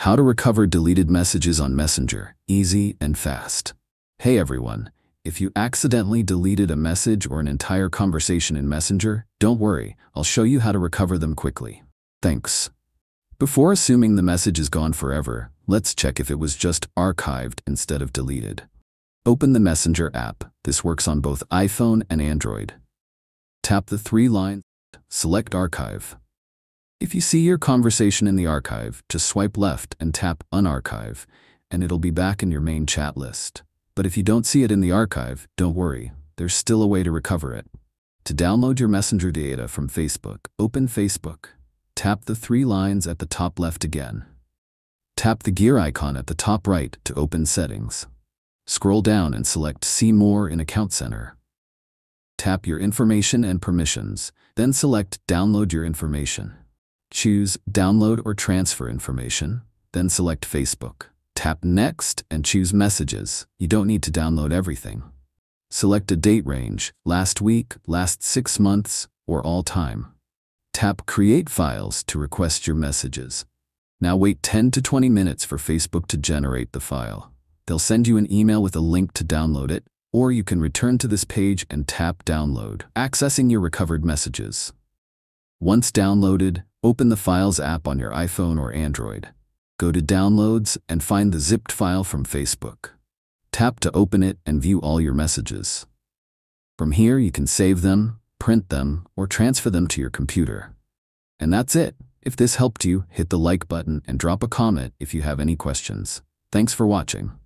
How to recover deleted messages on Messenger, easy and fast. Hey everyone, if you accidentally deleted a message or an entire conversation in Messenger, don't worry, I'll show you how to recover them quickly. Thanks. Before assuming the message is gone forever, let's check if it was just archived instead of deleted. Open the Messenger app. This works on both iPhone and Android. Tap the three lines, select Archive. If you see your conversation in the archive, just swipe left and tap Unarchive, and it'll be back in your main chat list. But if you don't see it in the archive, don't worry, there's still a way to recover it. To download your Messenger data from Facebook, open Facebook. Tap the three lines at the top left again. Tap the gear icon at the top right to open Settings. Scroll down and select See More in Account Center. Tap your information and permissions, then select Download your information. Choose Download or Transfer Information, then select Facebook. Tap Next and choose Messages. You don't need to download everything. Select a date range, last week, last six months, or all time. Tap Create Files to request your messages. Now wait 10 to 20 minutes for Facebook to generate the file. They'll send you an email with a link to download it, or you can return to this page and tap Download, accessing your recovered messages. Once downloaded, open the Files app on your iPhone or Android. Go to Downloads and find the zipped file from Facebook. Tap to open it and view all your messages. From here, you can save them, print them, or transfer them to your computer. And that's it. If this helped you, hit the like button and drop a comment if you have any questions. Thanks for watching.